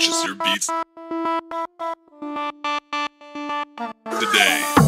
Purchase your beats today.